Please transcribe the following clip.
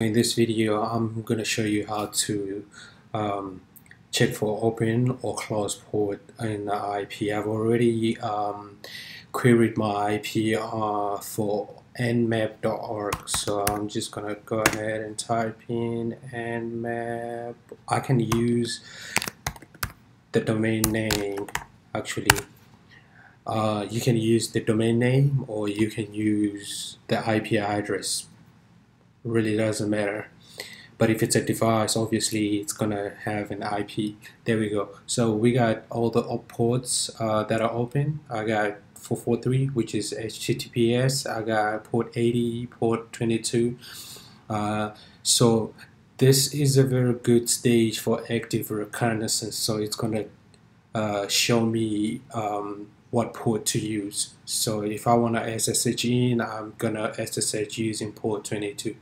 In this video, I'm going to show you how to um, check for open or closed port in the IP. I've already um, queried my IP uh, for nmap.org, so I'm just going to go ahead and type in nmap. I can use the domain name actually. Uh, you can use the domain name or you can use the IP address really doesn't matter. But if it's a device obviously it's gonna have an IP there we go. So we got all the ports uh, that are open. I got 443 which is HTTPS I got port 80 port 22 uh, so this is a very good stage for active reconnaissance. So it's gonna uh, show me um, what port to use. So if I want to SSH in I'm gonna SSH using port 22